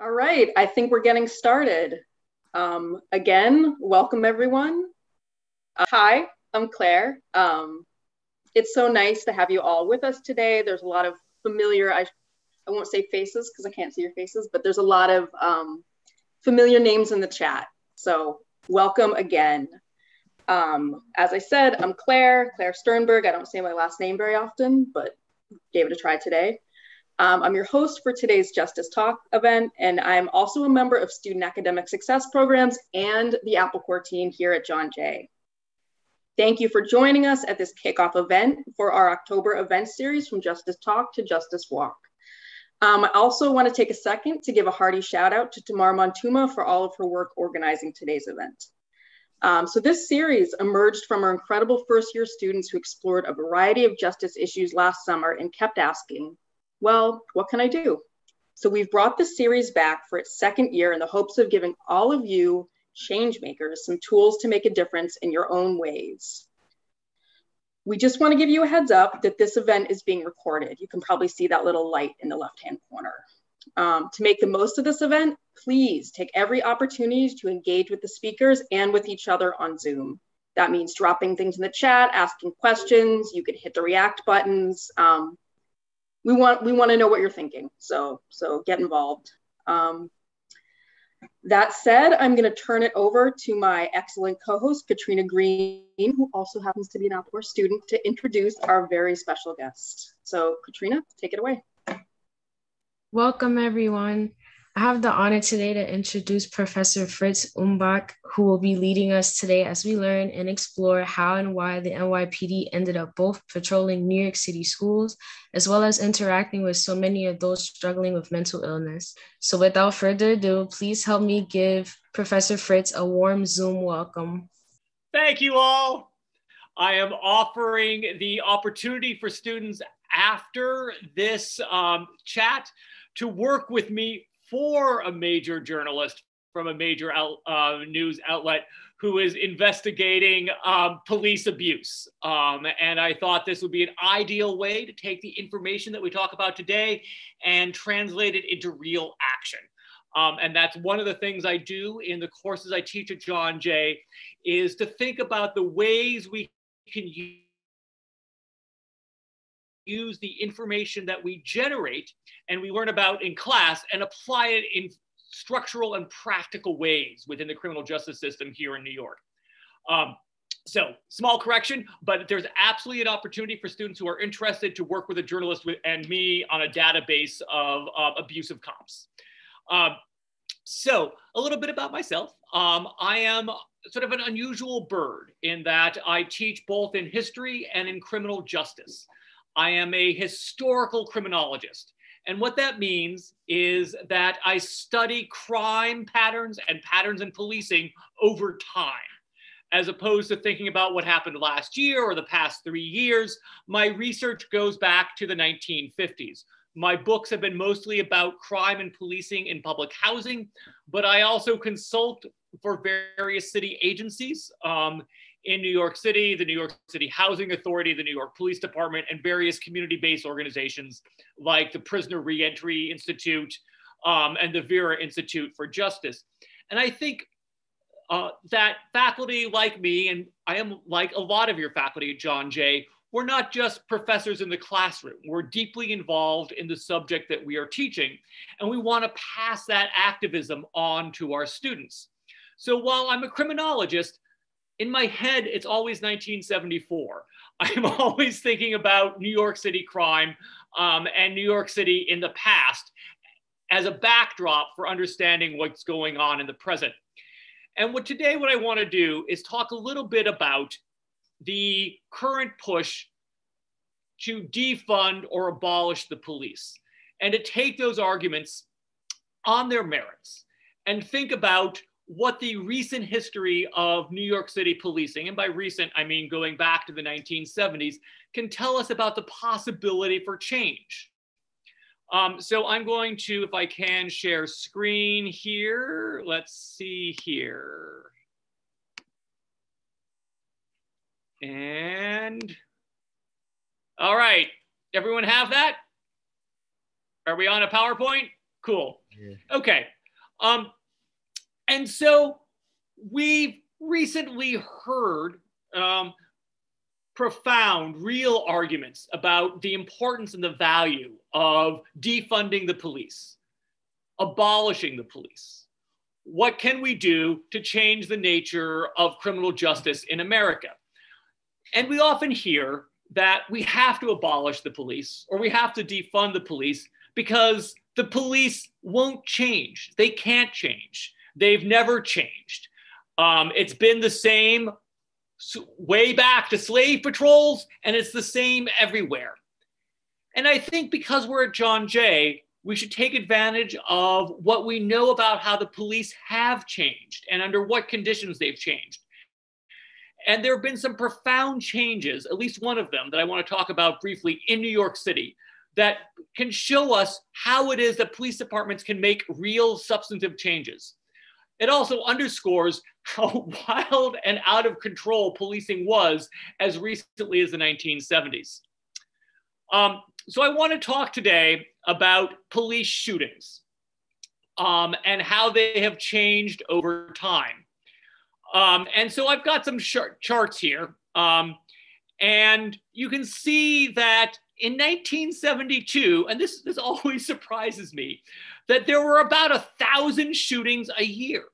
All right, I think we're getting started. Um, again, welcome everyone. Uh, hi, I'm Claire. Um, it's so nice to have you all with us today. There's a lot of familiar, I, I won't say faces because I can't see your faces, but there's a lot of um, familiar names in the chat. So welcome again. Um, as I said, I'm Claire, Claire Sternberg. I don't say my last name very often, but gave it a try today. Um, I'm your host for today's Justice Talk event, and I'm also a member of Student Academic Success Programs and the Apple Corps team here at John Jay. Thank you for joining us at this kickoff event for our October event series from Justice Talk to Justice Walk. Um, I also want to take a second to give a hearty shout out to Tamar Montuma for all of her work organizing today's event. Um, so this series emerged from our incredible first year students who explored a variety of justice issues last summer and kept asking, well, what can I do? So we've brought the series back for its second year in the hopes of giving all of you change makers some tools to make a difference in your own ways. We just want to give you a heads up that this event is being recorded. You can probably see that little light in the left-hand corner. Um, to make the most of this event, please take every opportunity to engage with the speakers and with each other on Zoom. That means dropping things in the chat, asking questions, you could hit the react buttons. Um, we want we want to know what you're thinking. So so get involved. Um, that said, I'm going to turn it over to my excellent co-host Katrina Green, who also happens to be an Corps student, to introduce our very special guest. So Katrina, take it away. Welcome everyone. I have the honor today to introduce Professor Fritz Umbach, who will be leading us today as we learn and explore how and why the NYPD ended up both patrolling New York City schools, as well as interacting with so many of those struggling with mental illness. So without further ado, please help me give Professor Fritz a warm Zoom welcome. Thank you all. I am offering the opportunity for students after this um, chat to work with me for a major journalist from a major out, uh, news outlet who is investigating um, police abuse. Um, and I thought this would be an ideal way to take the information that we talk about today and translate it into real action. Um, and that's one of the things I do in the courses I teach at John Jay is to think about the ways we can use use the information that we generate and we learn about in class and apply it in structural and practical ways within the criminal justice system here in New York. Um, so small correction, but there's absolutely an opportunity for students who are interested to work with a journalist with, and me on a database of uh, abusive comps. Um, so a little bit about myself. Um, I am sort of an unusual bird in that I teach both in history and in criminal justice. I am a historical criminologist. And what that means is that I study crime patterns and patterns in policing over time. As opposed to thinking about what happened last year or the past three years, my research goes back to the 1950s. My books have been mostly about crime and policing in public housing, but I also consult for various city agencies. Um, in New York City, the New York City Housing Authority, the New York Police Department, and various community-based organizations like the Prisoner Reentry Institute um, and the Vera Institute for Justice. And I think uh, that faculty like me, and I am like a lot of your faculty John Jay, we're not just professors in the classroom. We're deeply involved in the subject that we are teaching, and we want to pass that activism on to our students. So while I'm a criminologist, in my head, it's always 1974. I'm always thinking about New York City crime um, and New York City in the past as a backdrop for understanding what's going on in the present. And what today, what I want to do is talk a little bit about the current push to defund or abolish the police and to take those arguments on their merits and think about what the recent history of New York City policing, and by recent, I mean going back to the 1970s, can tell us about the possibility for change. Um, so I'm going to, if I can, share screen here. Let's see here. And all right, everyone have that? Are we on a PowerPoint? Cool. Yeah. Okay. Um, and so we've recently heard um, profound, real arguments about the importance and the value of defunding the police, abolishing the police. What can we do to change the nature of criminal justice in America? And we often hear that we have to abolish the police or we have to defund the police because the police won't change. They can't change. They've never changed. Um, it's been the same way back to slave patrols, and it's the same everywhere. And I think because we're at John Jay, we should take advantage of what we know about how the police have changed and under what conditions they've changed. And there have been some profound changes, at least one of them that I want to talk about briefly in New York City, that can show us how it is that police departments can make real substantive changes. It also underscores how wild and out of control policing was as recently as the 1970s. Um, so I want to talk today about police shootings um, and how they have changed over time. Um, and so I've got some charts here. Um, and you can see that in 1972, and this, this always surprises me, that there were about a thousand shootings a year,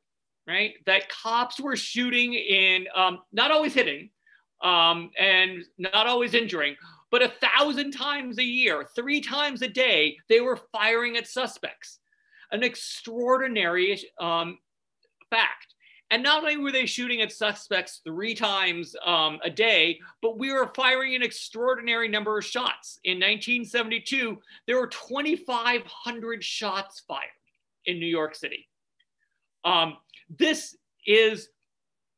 right? That cops were shooting in, um, not always hitting um, and not always injuring, but a thousand times a year, three times a day, they were firing at suspects. An extraordinary um, fact. And not only were they shooting at suspects three times um, a day, but we were firing an extraordinary number of shots. In 1972, there were 2,500 shots fired in New York City. Um, this is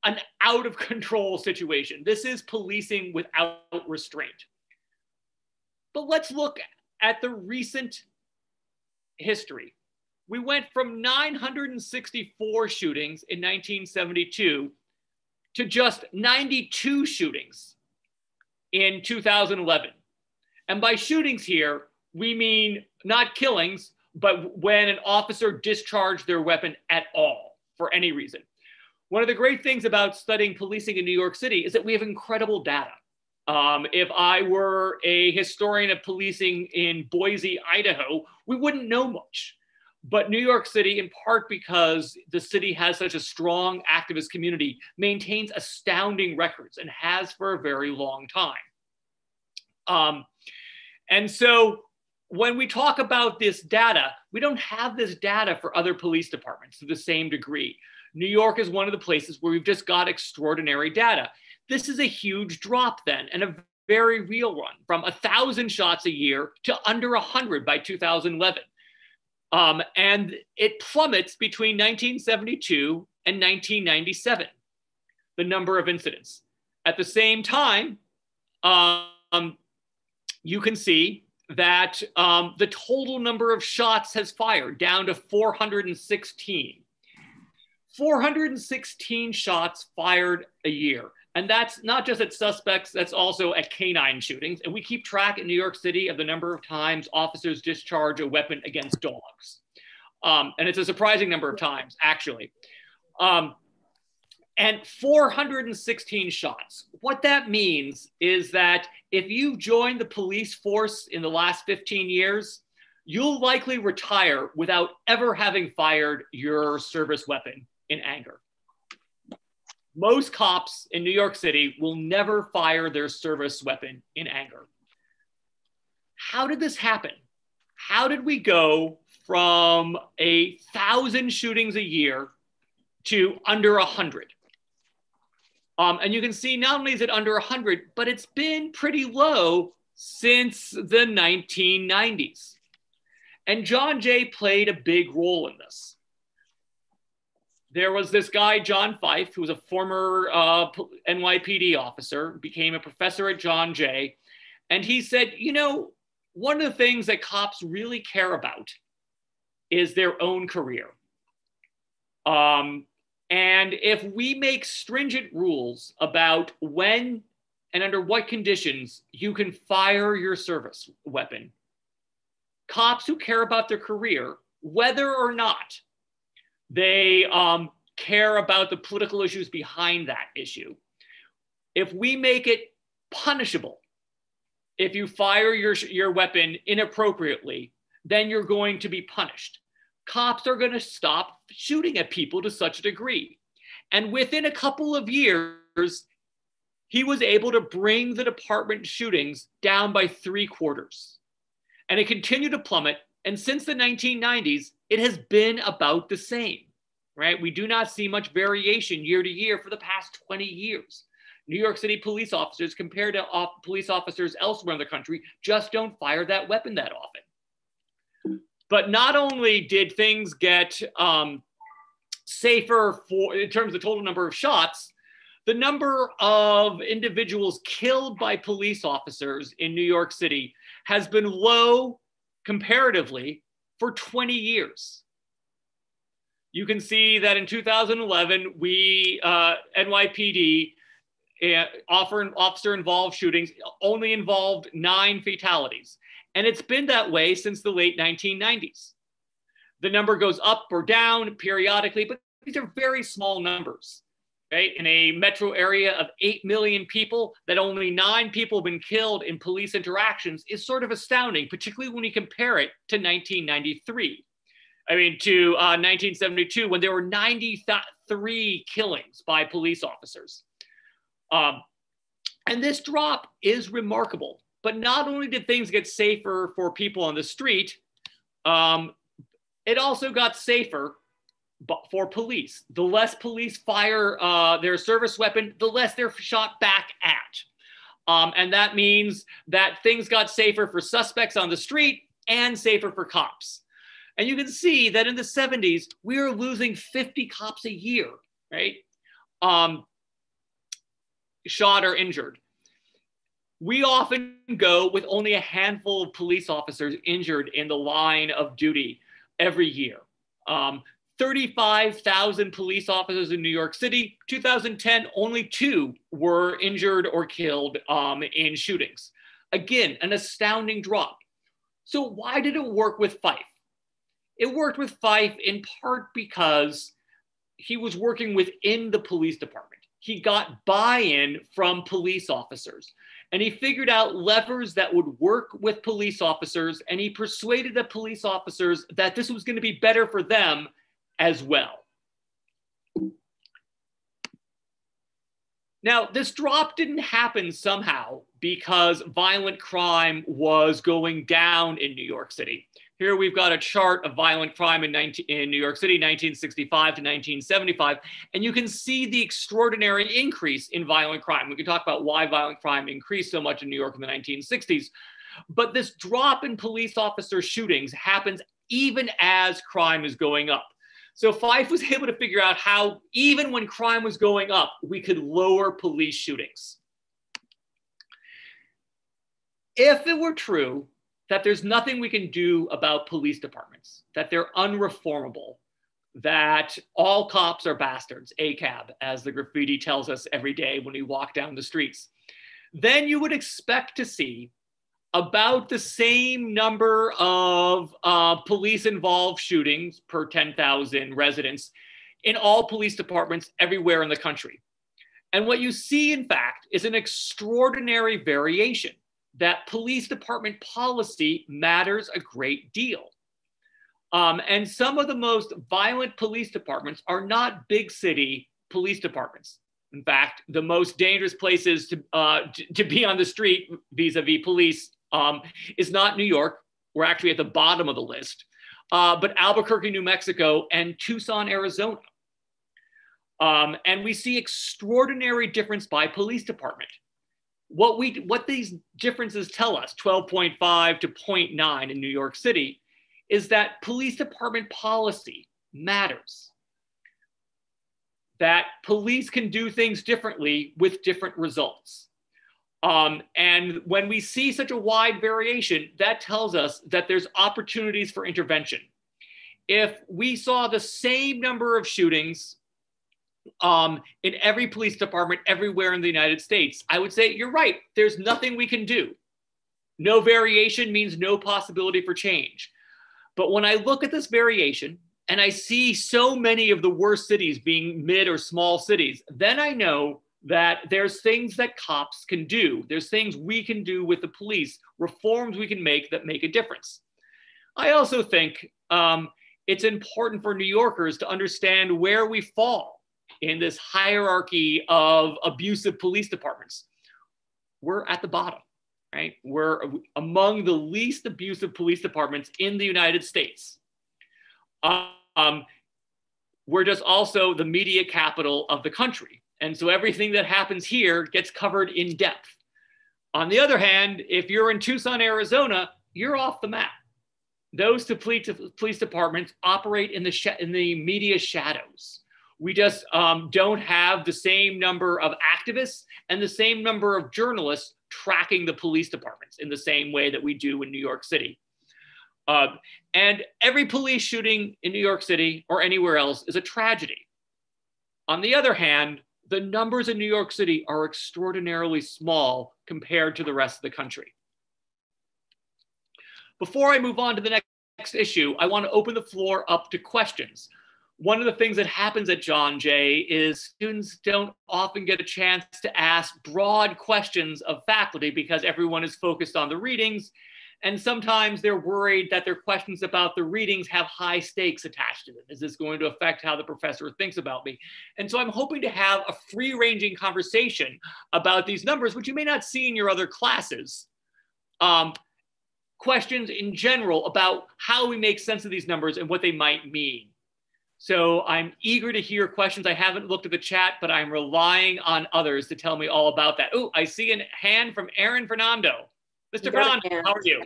an out of control situation. This is policing without restraint. But let's look at the recent history we went from 964 shootings in 1972 to just 92 shootings in 2011. And by shootings here, we mean not killings, but when an officer discharged their weapon at all for any reason. One of the great things about studying policing in New York City is that we have incredible data. Um, if I were a historian of policing in Boise, Idaho, we wouldn't know much. But New York City, in part because the city has such a strong activist community, maintains astounding records and has for a very long time. Um, and so when we talk about this data, we don't have this data for other police departments to the same degree. New York is one of the places where we've just got extraordinary data. This is a huge drop then, and a very real one from a thousand shots a year to under a hundred by 2011. Um, and it plummets between 1972 and 1997, the number of incidents. At the same time, um, you can see that um, the total number of shots has fired down to 416. 416 shots fired a year. And that's not just at suspects, that's also at canine shootings. And we keep track in New York City of the number of times officers discharge a weapon against dogs. Um, and it's a surprising number of times, actually. Um, and 416 shots. What that means is that if you've joined the police force in the last 15 years, you'll likely retire without ever having fired your service weapon in anger most cops in New York City will never fire their service weapon in anger. How did this happen? How did we go from a thousand shootings a year to under a hundred? Um, and you can see not only is it under 100, but it's been pretty low since the 1990s. And John Jay played a big role in this there was this guy, John Fyfe, who was a former uh, NYPD officer, became a professor at John Jay. And he said, you know, one of the things that cops really care about is their own career. Um, and if we make stringent rules about when and under what conditions you can fire your service weapon, cops who care about their career whether or not they um, care about the political issues behind that issue. If we make it punishable, if you fire your, your weapon inappropriately, then you're going to be punished. Cops are going to stop shooting at people to such a degree. And within a couple of years, he was able to bring the department shootings down by three quarters. And it continued to plummet. And since the 1990s, it has been about the same, right? We do not see much variation year to year for the past 20 years. New York City police officers, compared to police officers elsewhere in the country, just don't fire that weapon that often. But not only did things get um, safer for in terms of total number of shots, the number of individuals killed by police officers in New York City has been low comparatively for 20 years. You can see that in 2011, we, uh, NYPD, uh, officer involved shootings only involved nine fatalities. And it's been that way since the late 1990s. The number goes up or down periodically, but these are very small numbers. Right? In a metro area of 8 million people, that only nine people have been killed in police interactions is sort of astounding, particularly when you compare it to 1993. I mean, to uh, 1972, when there were 93 killings by police officers. Um, and this drop is remarkable. But not only did things get safer for people on the street, um, it also got safer for police. The less police fire uh, their service weapon, the less they're shot back at. Um, and that means that things got safer for suspects on the street and safer for cops. And you can see that in the 70s, we were losing 50 cops a year, right? Um, shot or injured. We often go with only a handful of police officers injured in the line of duty every year. Um, 35,000 police officers in New York City. 2010, only two were injured or killed um, in shootings. Again, an astounding drop. So, why did it work with Fyfe? It worked with Fyfe in part because he was working within the police department. He got buy in from police officers and he figured out levers that would work with police officers and he persuaded the police officers that this was going to be better for them as well. Now, this drop didn't happen somehow because violent crime was going down in New York City. Here we've got a chart of violent crime in, 19, in, New York City, 1965 to 1975, and you can see the extraordinary increase in violent crime. We can talk about why violent crime increased so much in New York in the 1960s, but this drop in police officer shootings happens even as crime is going up. So Fyfe was able to figure out how, even when crime was going up, we could lower police shootings. If it were true that there's nothing we can do about police departments, that they're unreformable, that all cops are bastards, ACAB, as the graffiti tells us every day when we walk down the streets, then you would expect to see about the same number of uh, police involved shootings per 10,000 residents in all police departments everywhere in the country. And what you see, in fact, is an extraordinary variation that police department policy matters a great deal. Um, and some of the most violent police departments are not big city police departments. In fact, the most dangerous places to, uh, to, to be on the street vis a vis police um, is not New York. We're actually at the bottom of the list, uh, but Albuquerque, New Mexico, and Tucson, Arizona. Um, and we see extraordinary difference by police department. What we what these differences tell us, 12.5 to 0.9 in New York City, is that police department policy matters. That police can do things differently with different results. Um, and when we see such a wide variation, that tells us that there's opportunities for intervention. If we saw the same number of shootings um, in every police department everywhere in the United States, I would say you're right. There's nothing we can do. No variation means no possibility for change. But when I look at this variation and I see so many of the worst cities being mid or small cities, then I know that there's things that cops can do. There's things we can do with the police, reforms we can make that make a difference. I also think um, it's important for New Yorkers to understand where we fall in this hierarchy of abusive police departments. We're at the bottom, right? We're among the least abusive police departments in the United States. Um, we're just also the media capital of the country. And so everything that happens here gets covered in depth. On the other hand, if you're in Tucson, Arizona, you're off the map. Those two police departments operate in the, in the media shadows. We just um, don't have the same number of activists and the same number of journalists tracking the police departments in the same way that we do in New York City. Uh, and every police shooting in New York City or anywhere else is a tragedy. On the other hand, the numbers in New York City are extraordinarily small compared to the rest of the country. Before I move on to the next issue, I want to open the floor up to questions. One of the things that happens at John Jay is students don't often get a chance to ask broad questions of faculty because everyone is focused on the readings and sometimes they're worried that their questions about the readings have high stakes attached to them. Is this going to affect how the professor thinks about me? And so I'm hoping to have a free ranging conversation about these numbers, which you may not see in your other classes. Um, questions in general about how we make sense of these numbers and what they might mean. So I'm eager to hear questions. I haven't looked at the chat, but I'm relying on others to tell me all about that. Oh, I see a hand from Aaron Fernando. Mr. Brown, how are you?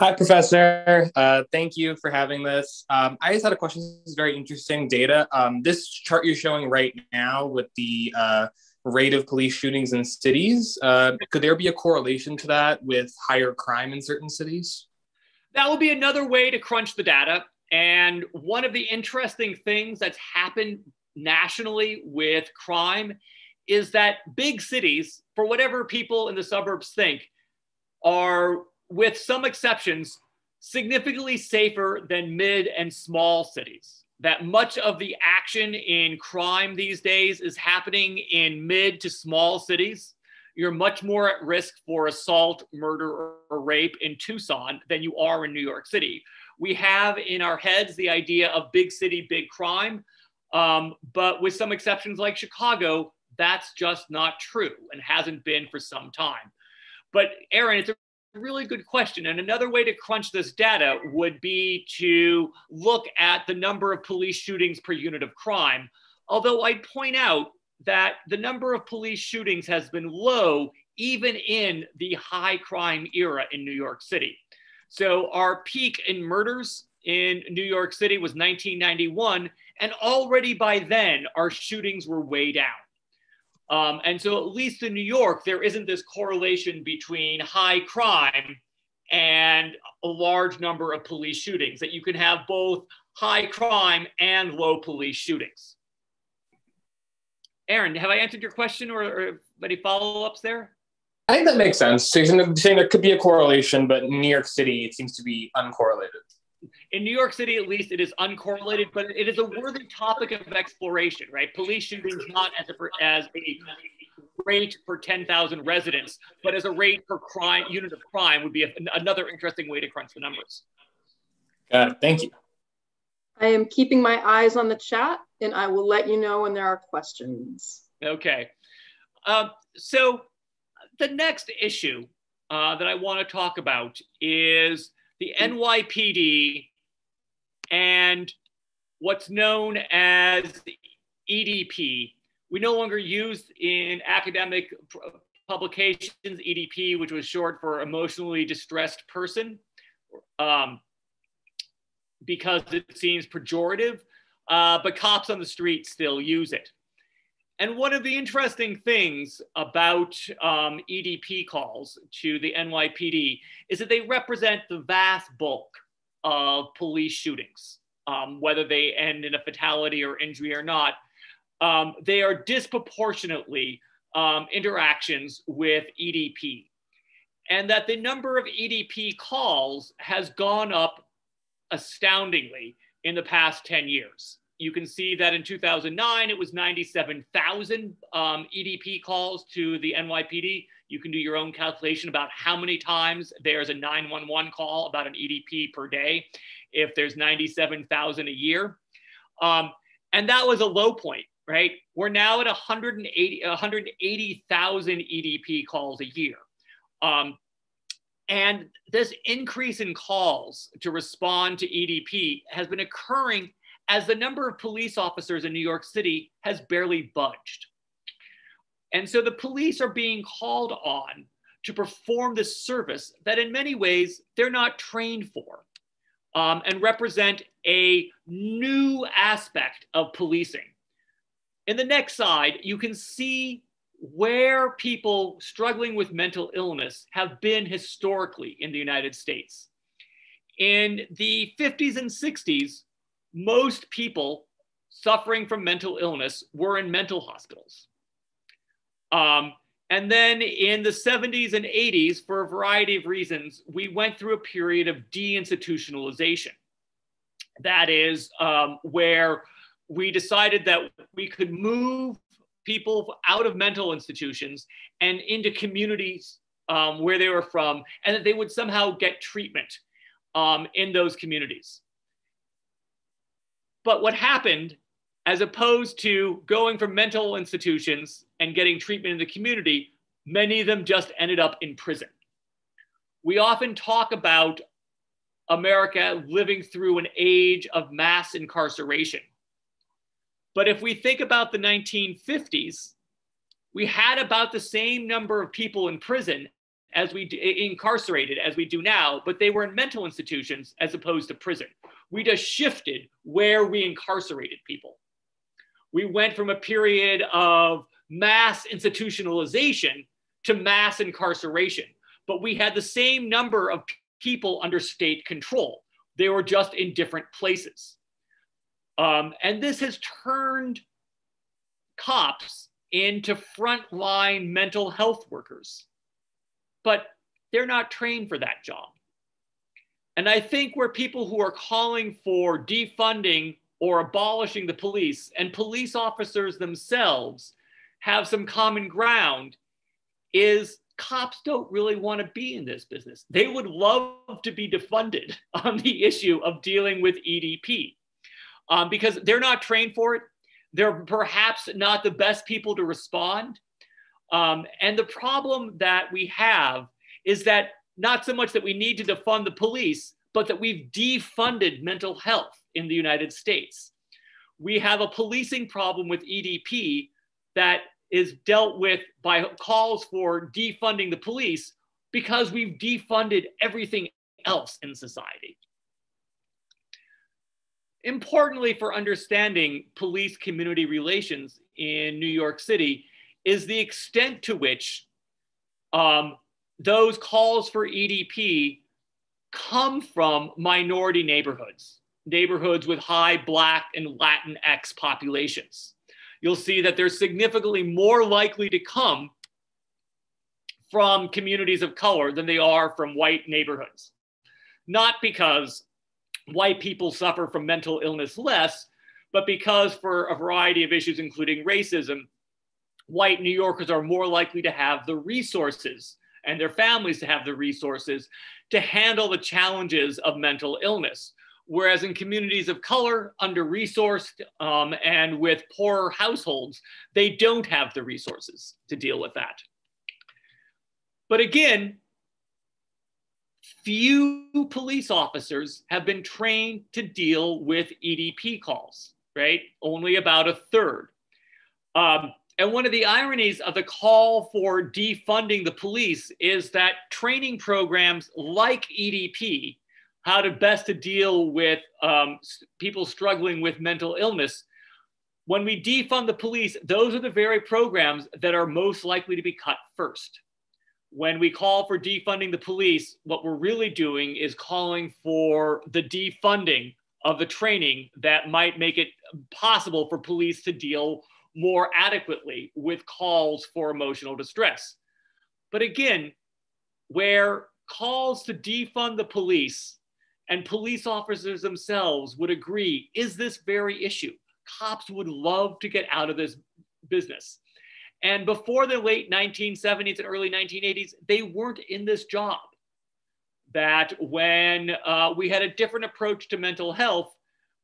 Hi, Professor. Uh, thank you for having this. Um, I just had a question. This is very interesting data. Um, this chart you're showing right now with the uh, rate of police shootings in cities, uh, could there be a correlation to that with higher crime in certain cities? That would be another way to crunch the data. And one of the interesting things that's happened nationally with crime is that big cities, for whatever people in the suburbs think, are, with some exceptions, significantly safer than mid and small cities. That much of the action in crime these days is happening in mid to small cities. You're much more at risk for assault, murder, or rape in Tucson than you are in New York City. We have in our heads the idea of big city, big crime. Um, but with some exceptions like Chicago, that's just not true and hasn't been for some time. But Aaron, it's a really good question. And another way to crunch this data would be to look at the number of police shootings per unit of crime. Although I'd point out that the number of police shootings has been low even in the high crime era in New York City. So our peak in murders in New York City was 1991, and already by then our shootings were way down. Um, and so, at least in New York, there isn't this correlation between high crime and a large number of police shootings, that you can have both high crime and low police shootings. Aaron, have I answered your question or, or any follow ups there? I think that makes sense. So you're saying there could be a correlation, but in New York City, it seems to be uncorrelated in New York City, at least, it is uncorrelated, but it is a worthy topic of exploration, right? Police shootings not as a, as a rate per 10,000 residents, but as a rate per crime unit of crime would be a, another interesting way to crunch the numbers. Got it. Thank you. I am keeping my eyes on the chat, and I will let you know when there are questions. Okay. Um, so the next issue uh, that I want to talk about is the NYPD and what's known as EDP. We no longer use in academic publications EDP, which was short for emotionally distressed person, um, because it seems pejorative, uh, but cops on the street still use it. And one of the interesting things about um, EDP calls to the NYPD is that they represent the vast bulk of police shootings, um, whether they end in a fatality or injury or not. Um, they are disproportionately um, interactions with EDP. And that the number of EDP calls has gone up astoundingly in the past 10 years. You can see that in 2009, it was 97,000 um, EDP calls to the NYPD. You can do your own calculation about how many times there's a 911 call about an EDP per day if there's 97,000 a year. Um, and that was a low point, right? We're now at 180, 180,000 EDP calls a year. Um, and this increase in calls to respond to EDP has been occurring as the number of police officers in New York City has barely budged. And so the police are being called on to perform this service that in many ways they're not trained for um, and represent a new aspect of policing. In the next slide, you can see where people struggling with mental illness have been historically in the United States. In the 50s and 60s, most people suffering from mental illness were in mental hospitals. Um, and then in the 70s and 80s, for a variety of reasons, we went through a period of deinstitutionalization. That is um, where we decided that we could move people out of mental institutions and into communities um, where they were from, and that they would somehow get treatment um, in those communities. But what happened, as opposed to going from mental institutions and getting treatment in the community, many of them just ended up in prison. We often talk about America living through an age of mass incarceration. But if we think about the 1950s, we had about the same number of people in prison as we incarcerated as we do now, but they were in mental institutions as opposed to prison. We just shifted where we incarcerated people. We went from a period of mass institutionalization to mass incarceration, but we had the same number of people under state control. They were just in different places. Um, and this has turned cops into frontline mental health workers, but they're not trained for that job. And I think where people who are calling for defunding or abolishing the police and police officers themselves have some common ground is cops don't really want to be in this business. They would love to be defunded on the issue of dealing with EDP um, because they're not trained for it. They're perhaps not the best people to respond. Um, and the problem that we have is that not so much that we need to defund the police, but that we've defunded mental health in the United States. We have a policing problem with EDP that is dealt with by calls for defunding the police because we've defunded everything else in society. Importantly, for understanding police community relations in New York City, is the extent to which um, those calls for EDP come from minority neighborhoods, neighborhoods with high Black and Latinx populations. You'll see that they're significantly more likely to come from communities of color than they are from white neighborhoods. Not because white people suffer from mental illness less, but because for a variety of issues, including racism, white New Yorkers are more likely to have the resources and their families to have the resources to handle the challenges of mental illness. Whereas in communities of color, under resourced um, and with poorer households, they don't have the resources to deal with that. But again, few police officers have been trained to deal with EDP calls, right? Only about a third. Um, and one of the ironies of the call for defunding the police is that training programs like EDP, how to best to deal with um, people struggling with mental illness, when we defund the police, those are the very programs that are most likely to be cut first. When we call for defunding the police, what we're really doing is calling for the defunding of the training that might make it possible for police to deal more adequately with calls for emotional distress. But again, where calls to defund the police and police officers themselves would agree is this very issue. Cops would love to get out of this business. And before the late 1970s and early 1980s, they weren't in this job. That when uh, we had a different approach to mental health,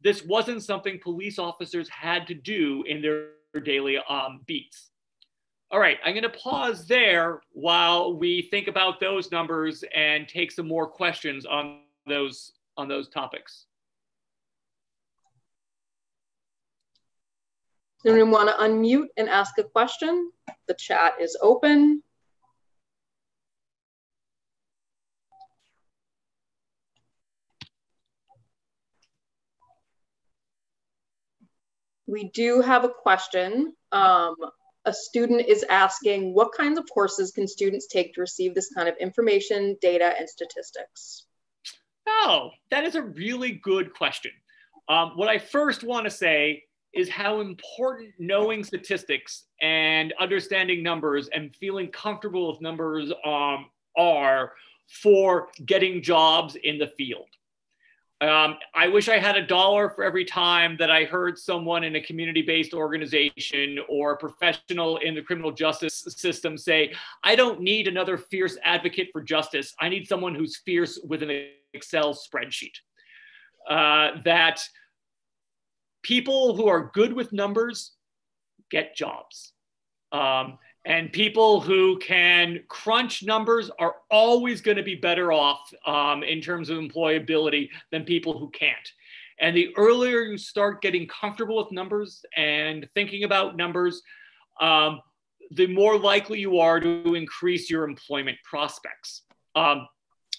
this wasn't something police officers had to do in their daily um, beats. All right, I'm going to pause there while we think about those numbers and take some more questions on those on those topics. Anyone want to unmute and ask a question? The chat is open. We do have a question. Um, a student is asking, what kinds of courses can students take to receive this kind of information, data, and statistics? Oh, that is a really good question. Um, what I first want to say is how important knowing statistics and understanding numbers and feeling comfortable with numbers um, are for getting jobs in the field. Um, I wish I had a dollar for every time that I heard someone in a community based organization or a professional in the criminal justice system say, I don't need another fierce advocate for justice. I need someone who's fierce with an Excel spreadsheet. Uh, that people who are good with numbers get jobs. Um, and people who can crunch numbers are always going to be better off um, in terms of employability than people who can't. And the earlier you start getting comfortable with numbers and thinking about numbers, um, the more likely you are to increase your employment prospects. Um,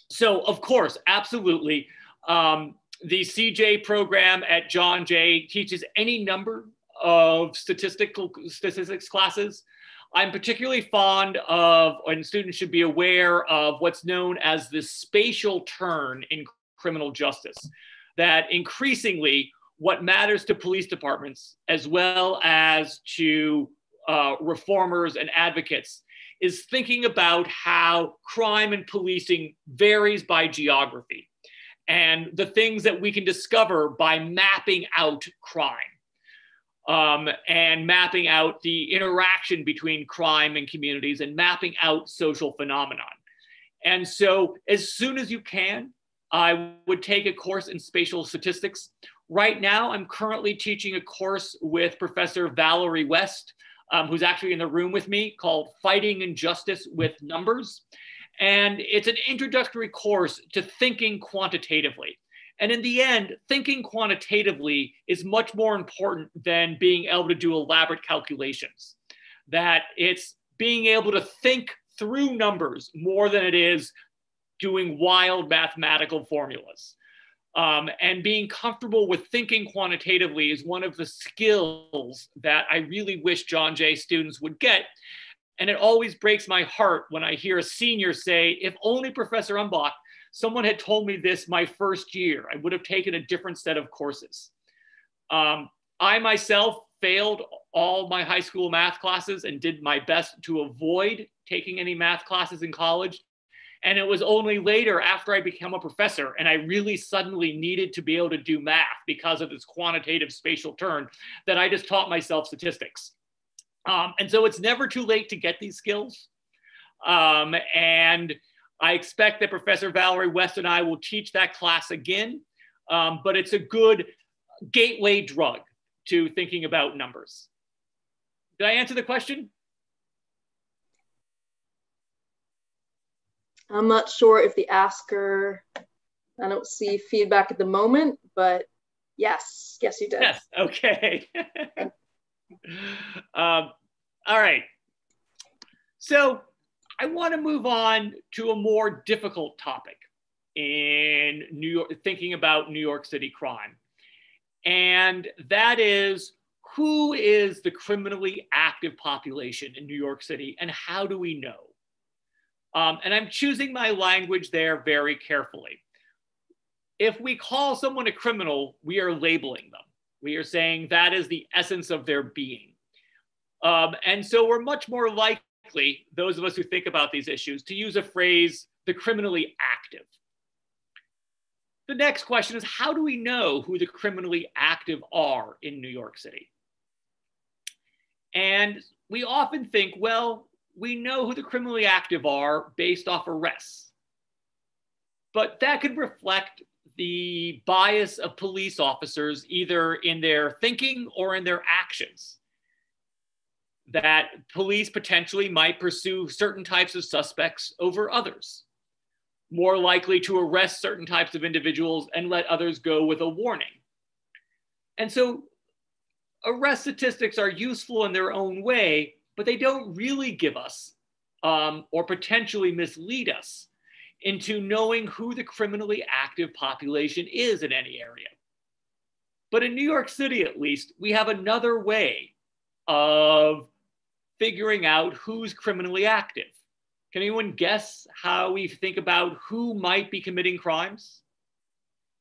so, of course, absolutely. Um, the CJ program at John Jay teaches any number of statistical statistics classes. I'm particularly fond of, and students should be aware of what's known as the spatial turn in criminal justice. That increasingly, what matters to police departments as well as to uh, reformers and advocates is thinking about how crime and policing varies by geography and the things that we can discover by mapping out crime um, and mapping out the interaction between crime and communities and mapping out social phenomenon. And so, as soon as you can, I would take a course in spatial statistics. Right now, I'm currently teaching a course with Professor Valerie West, um, who's actually in the room with me, called Fighting Injustice with Numbers. And it's an introductory course to thinking quantitatively. And in the end, thinking quantitatively is much more important than being able to do elaborate calculations. That it's being able to think through numbers more than it is doing wild mathematical formulas. Um, and being comfortable with thinking quantitatively is one of the skills that I really wish John Jay students would get. And it always breaks my heart when I hear a senior say, if only Professor Umbach someone had told me this my first year, I would have taken a different set of courses. Um, I myself failed all my high school math classes and did my best to avoid taking any math classes in college. And it was only later after I became a professor and I really suddenly needed to be able to do math because of this quantitative spatial turn that I just taught myself statistics. Um, and so it's never too late to get these skills. Um, and I expect that Professor Valerie West and I will teach that class again, um, but it's a good gateway drug to thinking about numbers. Did I answer the question? I'm not sure if the asker, I don't see feedback at the moment, but yes, yes, you did. Yes, okay. um, all right. So I want to move on to a more difficult topic in New York, thinking about New York City crime. And that is who is the criminally active population in New York City and how do we know? Um, and I'm choosing my language there very carefully. If we call someone a criminal, we are labeling them. We are saying that is the essence of their being. Um, and so we're much more likely likely, those of us who think about these issues, to use a phrase, the criminally active. the next question is how do we know who the criminally active are in New York City? And we often think, well, we know who the criminally active are based off arrests. But that could reflect the bias of police officers either in their thinking or in their actions. That police potentially might pursue certain types of suspects over others, more likely to arrest certain types of individuals and let others go with a warning. And so arrest statistics are useful in their own way, but they don't really give us um, or potentially mislead us into knowing who the criminally active population is in any area. But in New York City, at least, we have another way of figuring out who's criminally active. Can anyone guess how we think about who might be committing crimes?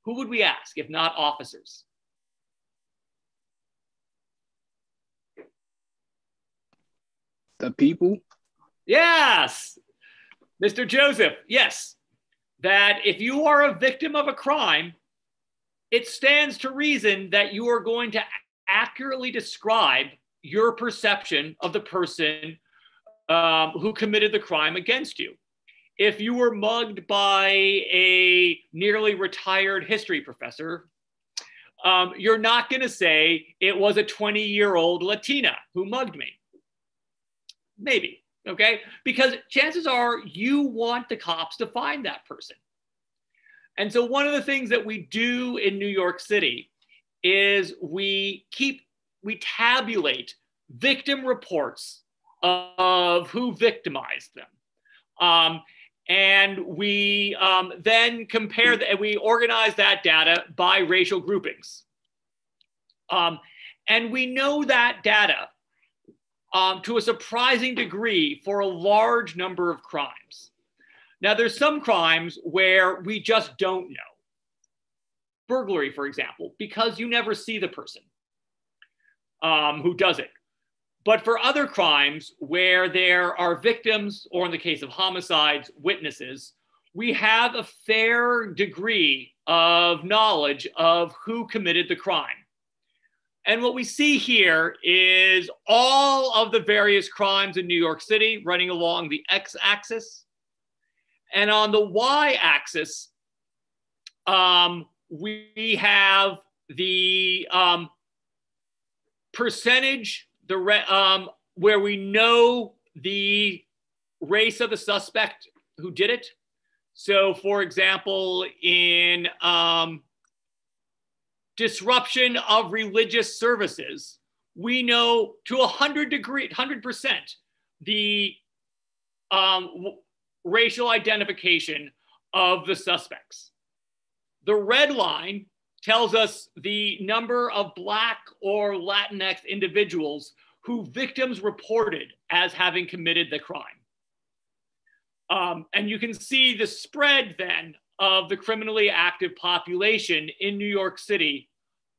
Who would we ask if not officers? The people? Yes, Mr. Joseph, yes, that if you are a victim of a crime, it stands to reason that you are going to accurately describe your perception of the person um, who committed the crime against you. If you were mugged by a nearly retired history professor, um, you're not going to say it was a 20 year old Latina who mugged me. Maybe okay? Because chances are you want the cops to find that person. And so, one of the things that we do in New York City is we keep, we tabulate victim reports of who victimized them. Um, and we um, then compare, the, we organize that data by racial groupings. Um, and we know that data um, to a surprising degree for a large number of crimes. Now, there's some crimes where we just don't know. Burglary, for example, because you never see the person um, who does it. But for other crimes where there are victims, or in the case of homicides, witnesses, we have a fair degree of knowledge of who committed the crime. And what we see here is all of the various crimes in New York City running along the x axis. And on the y axis, um, we have the um, percentage the re- um, where we know the race of the suspect who did it. So, for example, in um, disruption of religious services, we know to a 100 degree, 100% the um, racial identification of the suspects. The red line tells us the number of Black or Latinx individuals who victims reported as having committed the crime. Um, and you can see the spread then of the criminally active population in New York City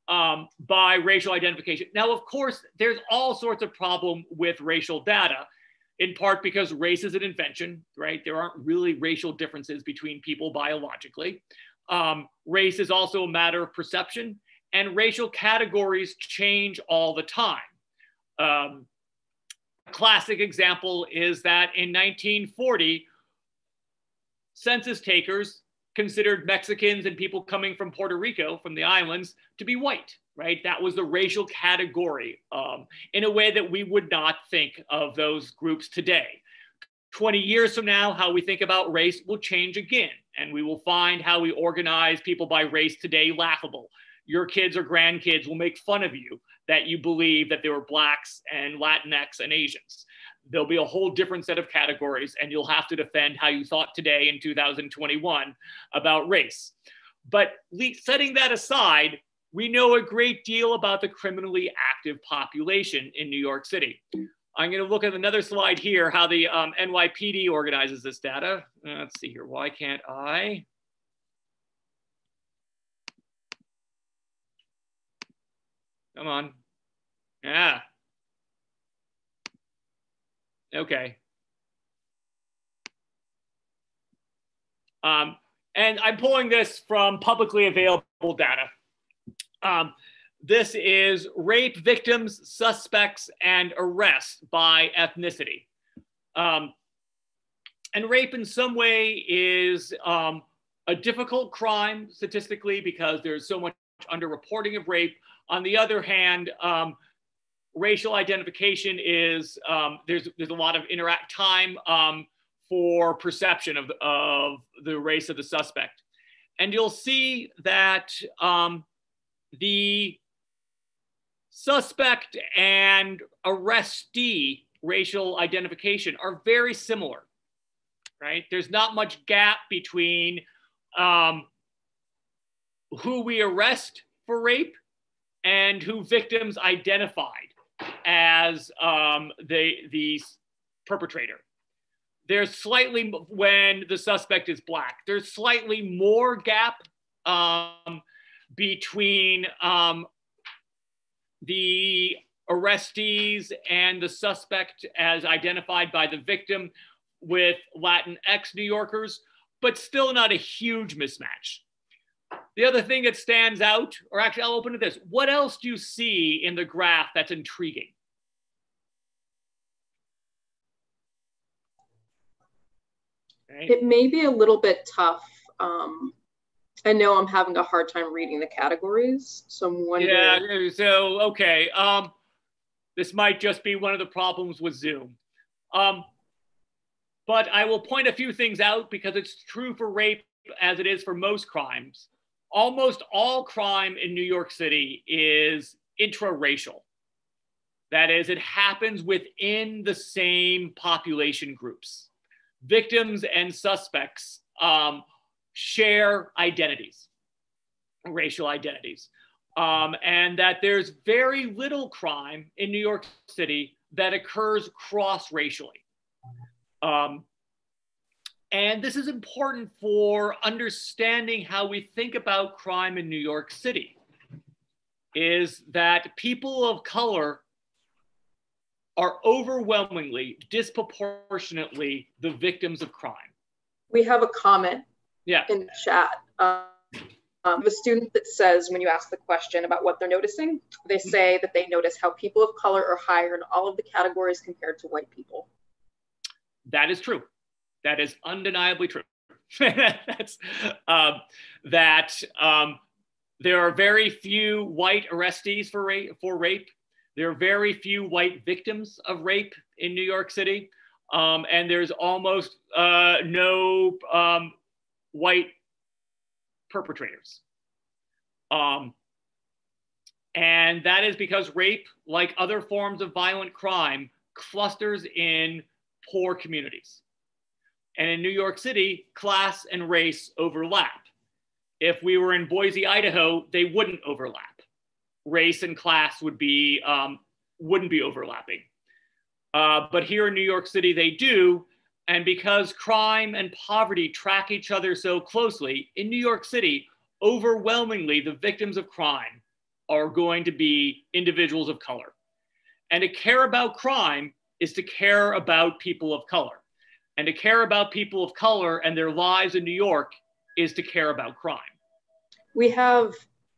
um, by racial identification. Now, of course, there's all sorts of problem with racial data, in part because race is an invention, right? There aren't really racial differences between people biologically. Um, race is also a matter of perception, and racial categories change all the time. Um, a classic example is that in 1940, census takers considered Mexicans and people coming from Puerto Rico, from the islands, to be white, right? That was the racial category um, in a way that we would not think of those groups today. 20 years from now, how we think about race will change again, and we will find how we organize people by race today laughable. Your kids or grandkids will make fun of you that you believe that there were Blacks and Latinx and Asians there'll be a whole different set of categories, and you'll have to defend how you thought today in 2021 about race. But setting that aside, we know a great deal about the criminally active population in New York City. I'm going to look at another slide here, how the um, NYPD organizes this data. Uh, let's see here. Why can't I? Come on. Yeah, Okay. Um, and I'm pulling this from publicly available data. Um, this is rape victims, suspects, and arrests by ethnicity. Um, and rape in some way is um, a difficult crime statistically because there's so much underreporting of rape. On the other hand, um, racial identification is um, there's there's a lot of interact time um, for perception of of the race of the suspect, and you'll see that um, the suspect and arrestee racial identification are very similar, right? There's not much gap between um, who we arrest for rape and who victims identified as um, the, the perpetrator. There's slightly, when the suspect is black, there's slightly more gap um, between um, the arrestees and the suspect as identified by the victim with Latinx New Yorkers, but still not a huge mismatch. The other thing that stands out, or actually, I'll open to this. What else do you see in the graph that's intriguing? It may be a little bit tough. Um, I know I'm having a hard time reading the categories, so I'm wondering. Yeah, so okay. Um, this might just be one of the problems with Zoom. Um, but I will point a few things out because it's true for rape as it is for most crimes almost all crime in New York City is intraracial. That is, it happens within the same population groups. Victims and suspects um, share identities, racial identities, um, and that there's very little crime in New York City that occurs cross racially. Um, and this is important for understanding how we think about crime in New York City is that people of color are overwhelmingly, disproportionately the victims of crime. We have a comment yeah. in the chat. Um, um, a student that says when you ask the question about what they're noticing, they say that they notice how people of color are higher in all of the categories compared to white people. That is true. That is undeniably true. That's um, that um, there are very few white arrestees for rape, for rape. There are very few white victims of rape in New York City. Um, and there's almost uh, no um, white perpetrators. Um, and that is because rape, like other forms of violent crime, clusters in poor communities. And in New York City, class and race overlap. If we were in Boise, Idaho, they wouldn't overlap. Race and class would be um, wouldn't be overlapping. Uh, but here in New York City, they do. And because crime and poverty track each other so closely, in New York City, overwhelmingly the victims of crime are going to be individuals of color. And to care about crime is to care about people of color. And to care about people of color and their lives in New York is to care about crime. We have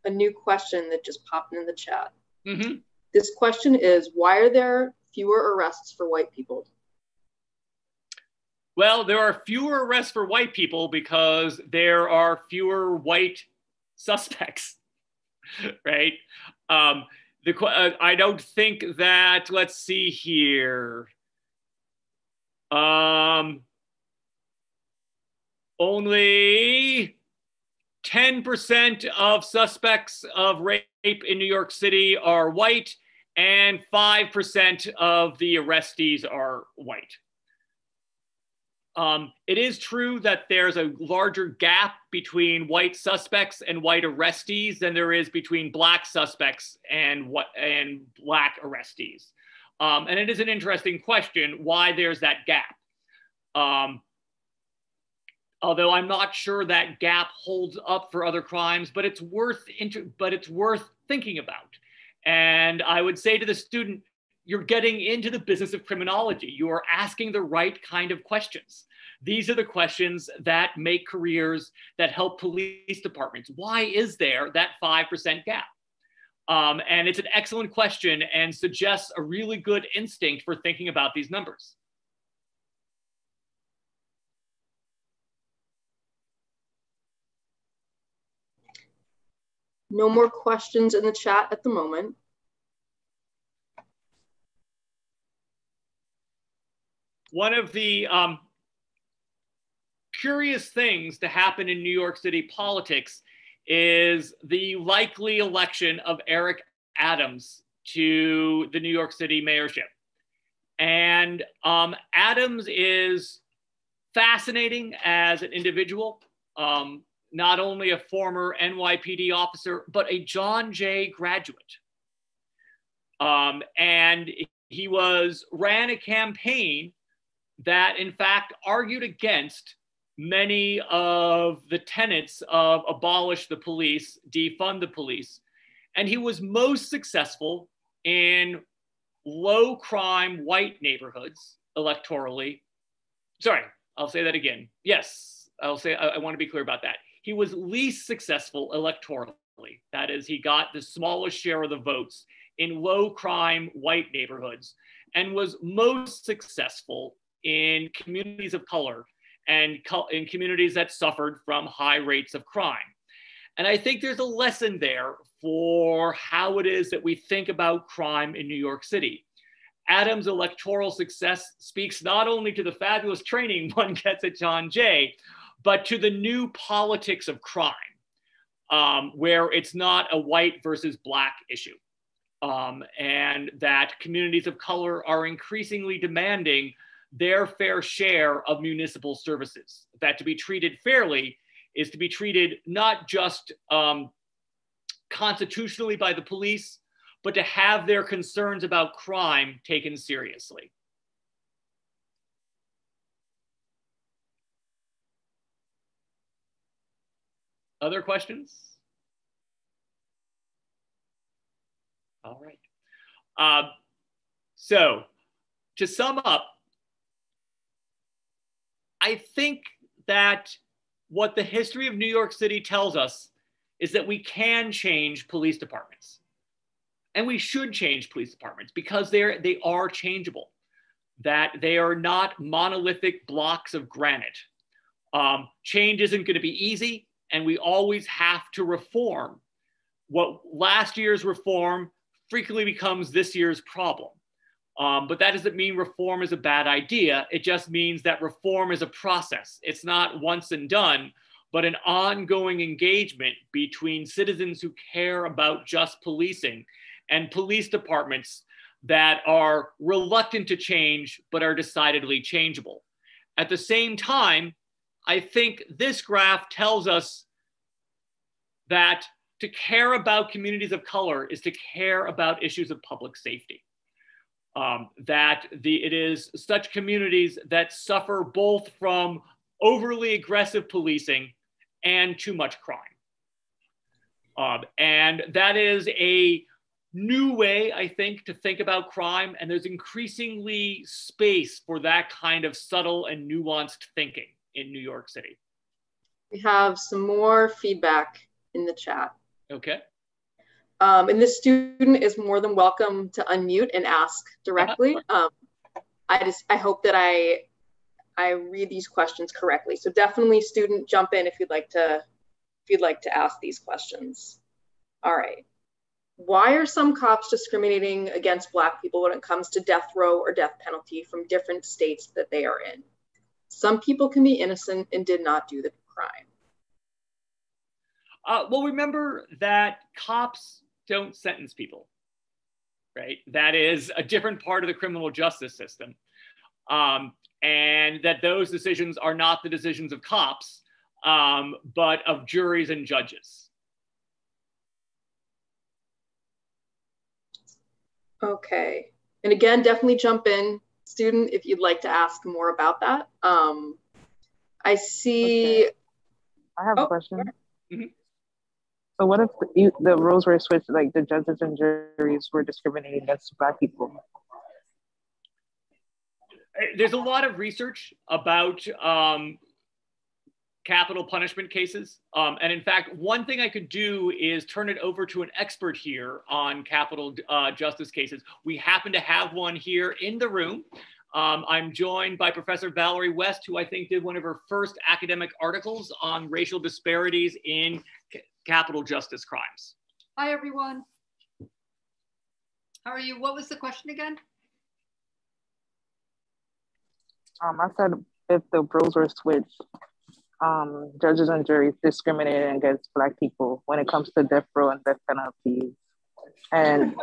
a new question that just popped in the chat. Mm-hmm. This question is Why are there fewer arrests for white people? Well, there are fewer arrests for white people because there are fewer white suspects, right? Um, the, uh, I don't think that, let's see here. Um, only 10% of suspects of rape in New York City are white, and 5% of the arrestees are white. Um, it is true that there's a larger gap between white suspects and white arrestees than there is between black suspects and what and black arrestees. Um, and it is an interesting question why there's that gap. Um, although I'm not sure that gap holds up for other crimes, but it's worth but it's worth thinking about. And I would say to the student, you're getting into the business of criminology. You are asking the right kind of questions. These are the questions that make careers that help police departments. Why is there that 5% gap? Um, and it's an excellent question and suggests a really good instinct for thinking about these numbers. No more questions in the chat at the moment. One of the um, curious things to happen in New York City politics is the likely election of Eric Adams to the New York City mayorship. And um, Adams is fascinating as an individual. Um, not only a former NYPD officer, but a John Jay graduate. Um, and he was ran a campaign that, in fact, argued against many of the tenets of abolish the police, defund the police. And he was most successful in low crime white neighborhoods electorally. Sorry, I'll say that again. Yes, I'll say, I, I want to be clear about that he was least successful electorally. That is, he got the smallest share of the votes in low crime white neighborhoods and was most successful in communities of color and in communities that suffered from high rates of crime. And I think there's a lesson there for how it is that we think about crime in New York City. Adams' electoral success speaks not only to the fabulous training one gets at John Jay, but to the new politics of crime, um, where it's not a white versus black issue. Um, and that communities of color are increasingly demanding their fair share of municipal services. That to be treated fairly is to be treated not just um, constitutionally by the police, but to have their concerns about crime taken seriously. Other questions? All right. Um, so to sum up, I think that what the history of New York City tells us is that we can change police departments. And we should change police departments because they're, they are changeable, that they are not monolithic blocks of granite. Um, change isn't going to be easy and we always have to reform. What last year's reform frequently becomes this year's problem. Um, but that doesn't mean reform is a bad idea. It just means that reform is a process. It's not once and done, but an ongoing engagement between citizens who care about just policing and police departments that are reluctant to change but are decidedly changeable. At the same time, I think this graph tells us that to care about communities of color is to care about issues of public safety. Um, that the, it is such communities that suffer both from overly aggressive policing and too much crime. Um, and that is a new way, I think, to think about crime. And there's increasingly space for that kind of subtle and nuanced thinking in New York City. We have some more feedback in the chat. Okay. Um, and this student is more than welcome to unmute and ask directly. Um, I just I hope that I I read these questions correctly. So definitely, student, jump in if you'd like to if you'd like to ask these questions. All right. Why are some cops discriminating against Black people when it comes to death row or death penalty from different states that they are in? Some people can be innocent and did not do the crime. Uh, well, remember that cops don't sentence people, right? That is a different part of the criminal justice system. Um, and that those decisions are not the decisions of cops, um, but of juries and judges. Okay. And again, definitely jump in, student, if you'd like to ask more about that. Um, I see. Okay. I have oh, a question. Mm -hmm. So what if the, the roles were switched, like the judges and juries were discriminating against black people? there's a lot of research about um, capital punishment cases. Um, and in fact, one thing I could do is turn it over to an expert here on capital uh, justice cases. We happen to have one here in the room. Um, I'm joined by Professor Valerie West, who I think did one of her first academic articles on racial disparities in capital justice crimes. Hi, everyone. How are you? What was the question again? Um, I said if the roles were switched, um, judges and juries discriminating against Black people when it comes to death row and death penalties. And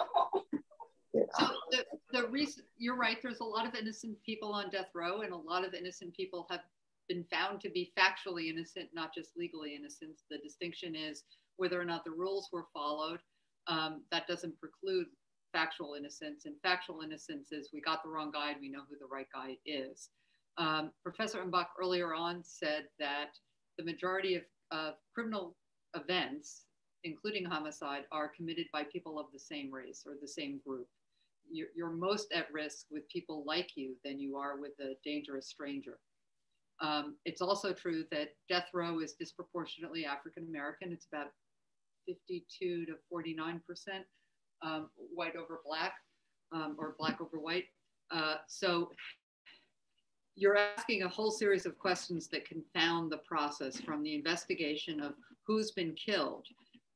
yeah. so the, the reason you're right, there's a lot of innocent people on death row, and a lot of innocent people have been found to be factually innocent, not just legally innocent. The distinction is whether or not the rules were followed. Um, that doesn't preclude factual innocence. And factual innocence is we got the wrong guy and we know who the right guy is. Um, Professor Umbach earlier on said that the majority of, of criminal events, including homicide, are committed by people of the same race or the same group. You're, you're most at risk with people like you than you are with a dangerous stranger. Um, it's also true that death row is disproportionately African American. It's about 52 to 49 percent um, white over black um, or black over white. Uh, so you're asking a whole series of questions that confound the process from the investigation of who's been killed.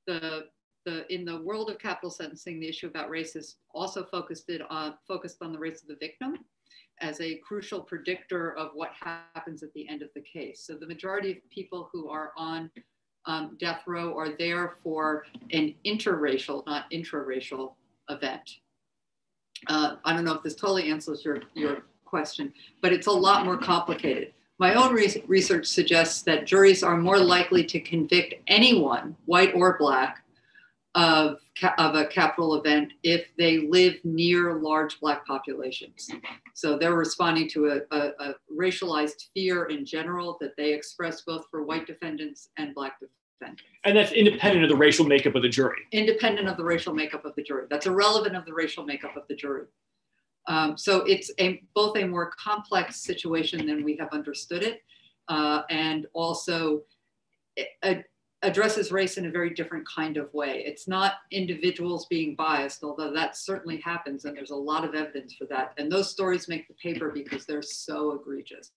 The, the, in the world of capital sentencing, the issue about race is also focused, it on, focused on the race of the victim as a crucial predictor of what happens at the end of the case. So the majority of people who are on um, death row are there for an interracial, not intraracial event. Uh, I don't know if this totally answers your, your question, but it's a lot more complicated. My own re- research suggests that juries are more likely to convict anyone, white or black, of, of a capital event if they live near large black populations. So they're responding to a, a, a racialized fear in general that they express both for white defendants and black defendants. And that's independent of the racial makeup of the jury. Independent of the racial makeup of the jury. That's irrelevant of the racial makeup of the jury. Um, so it's a, both a more complex situation than we have understood it, uh, and also it, addresses race in a very different kind of way. It's not individuals being biased, although that certainly happens, and there's a lot of evidence for that. And those stories make the paper because they're so egregious.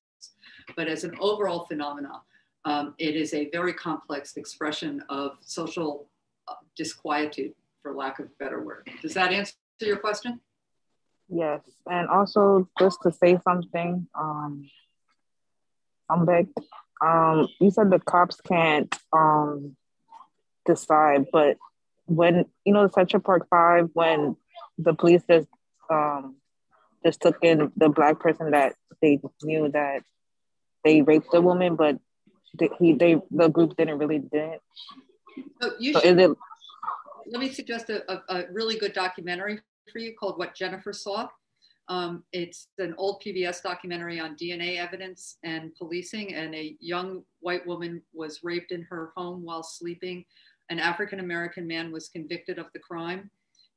But as an overall phenomenon, um, it is a very complex expression of social uh, disquietude, for lack of a better word. Does that answer your question? Yes, and also just to say something, um, I'm back. Um, you said the cops can't um decide, but when you know the Central Park Five, when the police just um just took in the black person that they knew that they raped the woman, but they, he they the group didn't really didn't. So you so should, it, let me suggest a, a, a really good documentary for you called What Jennifer Saw. Um, it's an old PBS documentary on DNA evidence and policing, and a young white woman was raped in her home while sleeping. An African American man was convicted of the crime.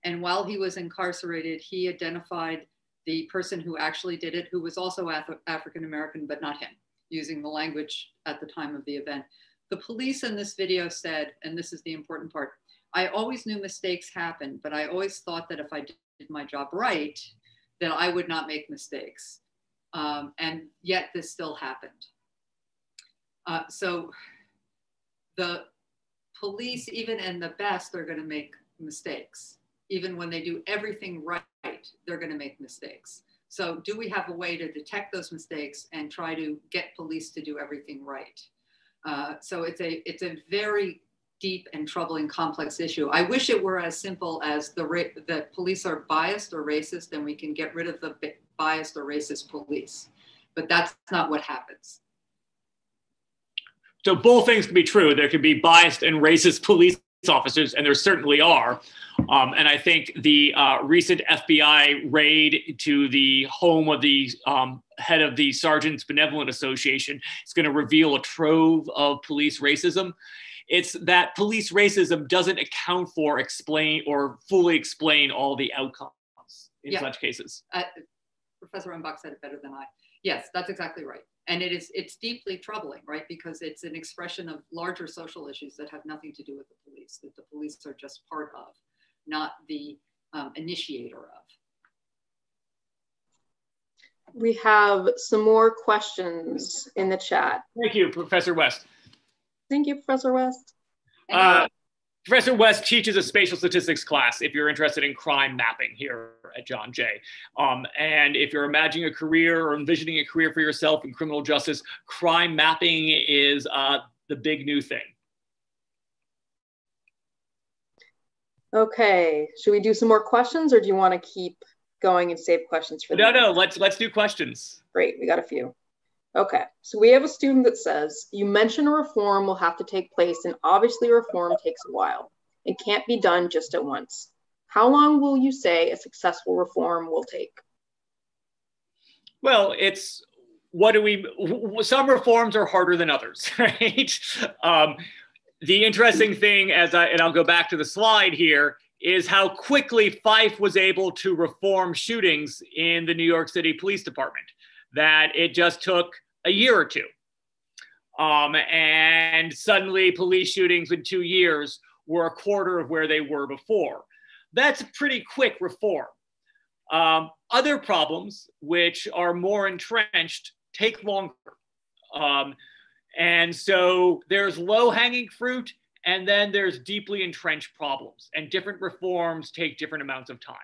And while he was incarcerated, he identified the person who actually did it, who was also Af- African American, but not him, using the language at the time of the event. The police in this video said, and this is the important part I always knew mistakes happen, but I always thought that if I did my job right, that I would not make mistakes. Um, and yet this still happened. Uh, so the police, even in the best, are going to make mistakes. Even when they do everything right, they're going to make mistakes. So, do we have a way to detect those mistakes and try to get police to do everything right? Uh, so it's a it's a very deep and troubling complex issue. I wish it were as simple as the ra- that police are biased or racist and we can get rid of the biased or racist police. But that's not what happens. So both things can be true. There can be biased and racist police officers, and there certainly are. Um, and I think the uh, recent FBI raid to the home of the um, head of the Sergeants Benevolent Association is going to reveal a trove of police racism. It's that police racism doesn't account for, explain, or fully explain all the outcomes in yeah. such cases. Uh, Professor Umbach said it better than I. Yes, that's exactly right. And it is, it's deeply troubling, right? Because it's an expression of larger social issues that have nothing to do with the police, that the police are just part of, not the um, initiator of. We have some more questions in the chat. Thank you, Professor West. Thank you, Professor West. Uh, Professor West teaches a spatial statistics class if you're interested in crime mapping here at John Jay. Um, and if you're imagining a career or envisioning a career for yourself in criminal justice, crime mapping is uh, the big new thing. Okay, should we do some more questions or do you want to keep going and save questions for No, no, let's let's do questions. Great, we got a few. Okay, so we have a student that says, you mentioned a reform will have to take place and obviously reform takes a while. It can't be done just at once. How long will you say a successful reform will take? Well, it's what do we, some reforms are harder than others, right? Um, the interesting thing as I, and I'll go back to the slide here, is how quickly Fyfe was able to reform shootings in the New York City Police Department. That it just took a year or two. Um, and suddenly, police shootings in two years were a quarter of where they were before. That's a pretty quick reform. Um, other problems, which are more entrenched, take longer. Um, and so there's low hanging fruit, and then there's deeply entrenched problems, and different reforms take different amounts of time.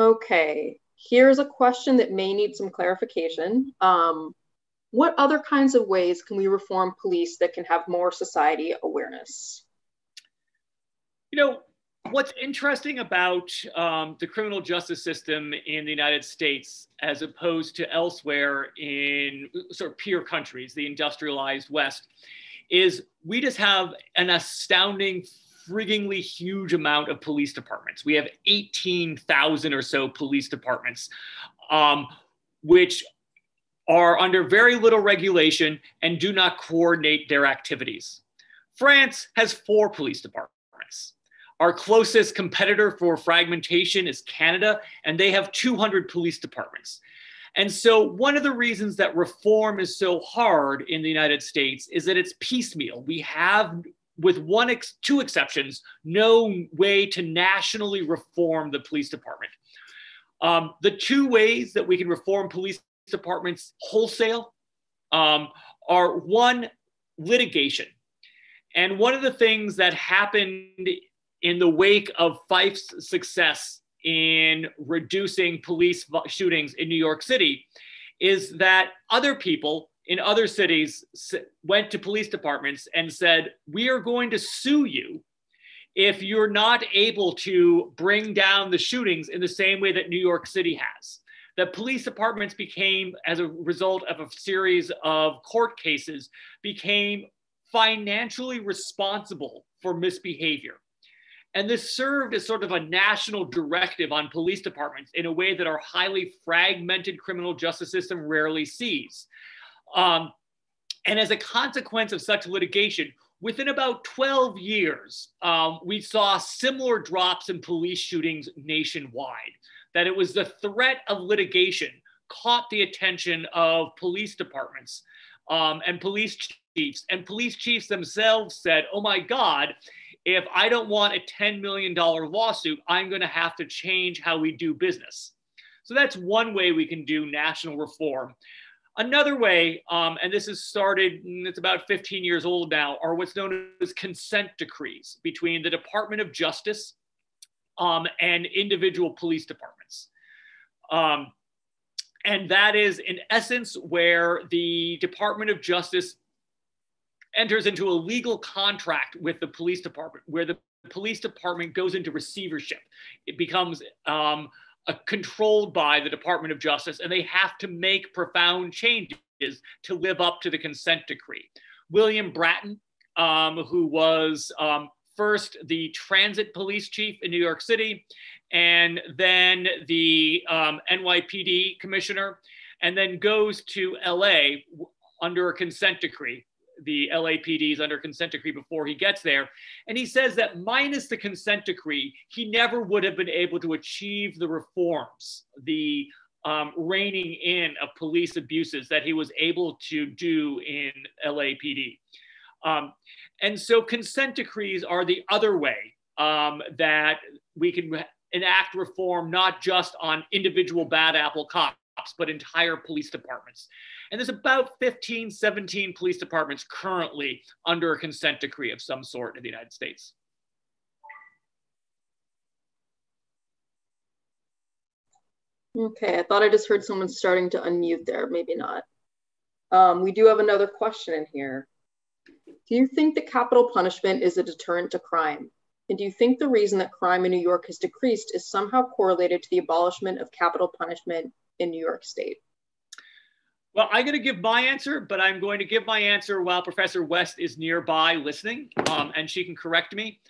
Okay, here's a question that may need some clarification. Um, what other kinds of ways can we reform police that can have more society awareness? You know, what's interesting about um, the criminal justice system in the United States, as opposed to elsewhere in sort of peer countries, the industrialized West, is we just have an astounding friggingly huge amount of police departments. We have 18,000 or so police departments, um, which are under very little regulation and do not coordinate their activities. France has four police departments. Our closest competitor for fragmentation is Canada, and they have 200 police departments. And so, one of the reasons that reform is so hard in the United States is that it's piecemeal. We have with one ex- two exceptions, no way to nationally reform the police department. Um, the two ways that we can reform police departments wholesale um, are one, litigation. And one of the things that happened in the wake of Fyfe's success in reducing police shootings in New York City is that other people in other cities went to police departments and said, We are going to sue you if you're not able to bring down the shootings in the same way that New York City has. That police departments became, as a result of a series of court cases, became financially responsible for misbehavior. And this served as sort of a national directive on police departments in a way that our highly fragmented criminal justice system rarely sees. Um, and as a consequence of such litigation, within about 12 years, um, we saw similar drops in police shootings nationwide. That it was the threat of litigation caught the attention of police departments um, and police chiefs. And police chiefs themselves said, oh my God, if I don't want a $10 million lawsuit, I'm going to have to change how we do business. So that's one way we can do national reform. Another way, um, and this has started, mm, it's about 15 years old now, are what's known as consent decrees between the Department of Justice um, and individual police departments. Um, and that is, in essence, where the Department of Justice enters into a legal contract with the police department, where the police department goes into receivership. It becomes um, controlled by the Department of Justice, and they have to make profound changes to live up to the consent decree. William Bratton, um, who was um, first the transit police chief in New York City, and then the um, NYPD commissioner, and then goes to LA under a consent decree. The LAPD is under consent decree before he gets there. And he says that minus the consent decree, he never would have been able to achieve the reforms, the um, reining in of police abuses that he was able to do in LAPD. Um, and so consent decrees are the other way um, that we can enact reform, not just on individual bad apple cops, but entire police departments. And there's about 15, 17 police departments currently under a consent decree of some sort in the United States. Okay, I thought I just heard someone starting to unmute there, maybe not. Um, we do have another question in here. Do you think that capital punishment is a deterrent to crime? And do you think the reason that crime in New York has decreased is somehow correlated to the abolishment of capital punishment in New York State? Well, I'm going to give my answer, but I'm going to give my answer while Professor West is nearby listening, um, and she can correct me.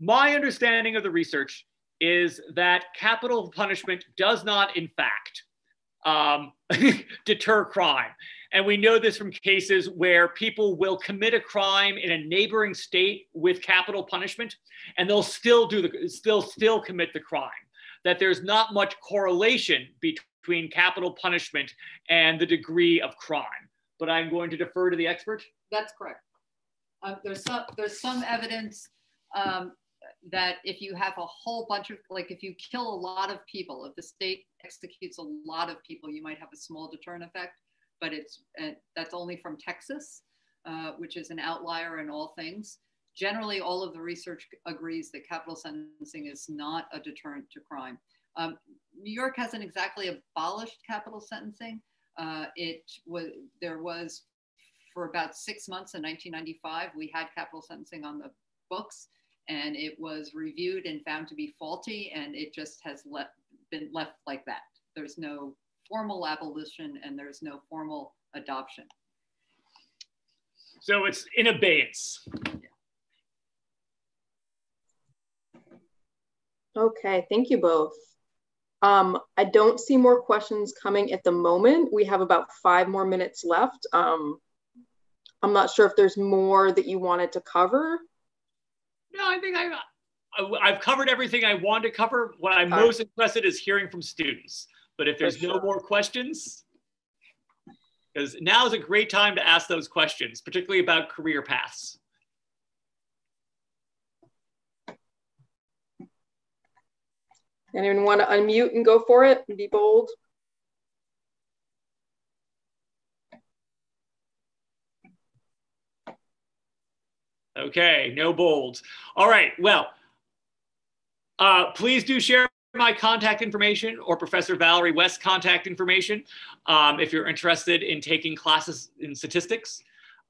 My understanding of the research is that capital punishment does not, in fact, um, deter crime. And we know this from cases where people will commit a crime in a neighboring state with capital punishment, and they'll still do the still still commit the crime. That there's not much correlation between capital punishment and the degree of crime. But I'm going to defer to the expert. That's correct. Uh, there's some there's some evidence um, that if you have a whole bunch of like if you kill a lot of people, if the state executes a lot of people, you might have a small deterrent effect but it's uh, that's only from Texas, uh, which is an outlier in all things. Generally, all of the research agrees that capital sentencing is not a deterrent to crime. Um, New York hasn't exactly abolished capital sentencing. Uh, it was there was for about six months in 1995 we had capital sentencing on the books, and it was reviewed and found to be faulty, and it just has le- been left like that. There's no formal abolition and there's no formal adoption. So it's in abeyance. Okay, thank you both. Um, I don't see more questions coming at the moment. We have about five more minutes left. Um, I'm not sure if there's more that you wanted to cover. No, I think I, I, have covered everything I want to cover. What I'm most interested is hearing from students. But if there's no more questions, because now is a great time to ask those questions, particularly about career paths. Anyone want to unmute and go for it and be bold? Okay, no bold. All right, well, uh, please do share my contact information or Professor Valerie West's contact information um, if you're interested in taking classes in statistics.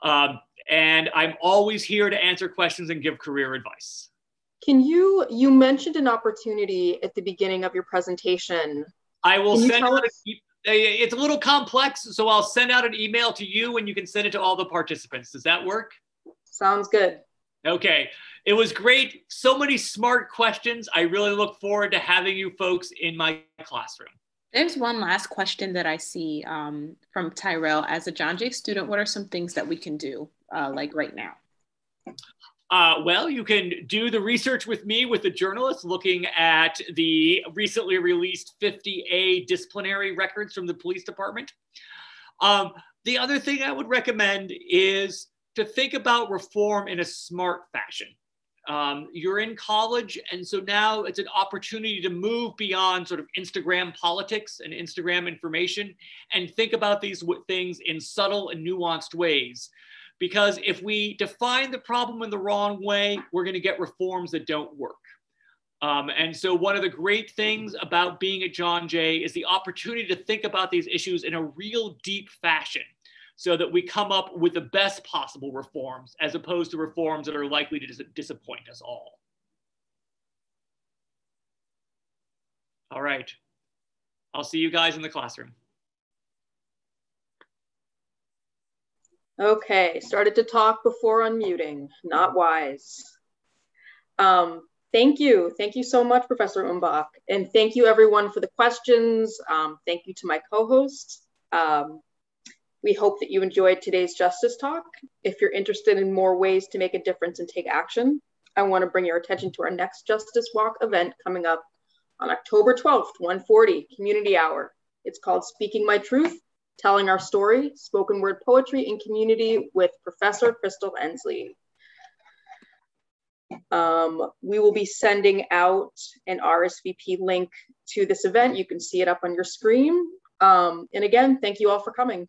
Um, and I'm always here to answer questions and give career advice. Can you, you mentioned an opportunity at the beginning of your presentation. I will send out, it's a little complex, so I'll send out an email to you and you can send it to all the participants. Does that work? Sounds good. Okay. It was great. So many smart questions. I really look forward to having you folks in my classroom. There's one last question that I see um, from Tyrell. As a John Jay student, what are some things that we can do, uh, like right now? Uh, well, you can do the research with me with the journalist looking at the recently released 50A disciplinary records from the police department. Um, the other thing I would recommend is to think about reform in a smart fashion. Um, you're in college, and so now it's an opportunity to move beyond sort of Instagram politics and Instagram information and think about these things in subtle and nuanced ways. Because if we define the problem in the wrong way, we're going to get reforms that don't work. Um, and so, one of the great things about being at John Jay is the opportunity to think about these issues in a real deep fashion so that we come up with the best possible reforms as opposed to reforms that are likely to dis disappoint us all. All right. I'll see you guys in the classroom. Okay, started to talk before unmuting, not wise. Um, thank you. Thank you so much, Professor Umbach. And thank you everyone for the questions. Um, thank you to my co-host. Um, We hope that you enjoyed today's Justice Talk. If you're interested in more ways to make a difference and take action, I want to bring your attention to our next Justice Walk event coming up on October 12th, 140, Community Hour. It's called Speaking My Truth, Telling Our Story, Spoken Word Poetry in Community with Professor Crystal Ensley. Um, we will be sending out an RSVP link to this event. You can see it up on your screen. Um, and again, thank you all for coming.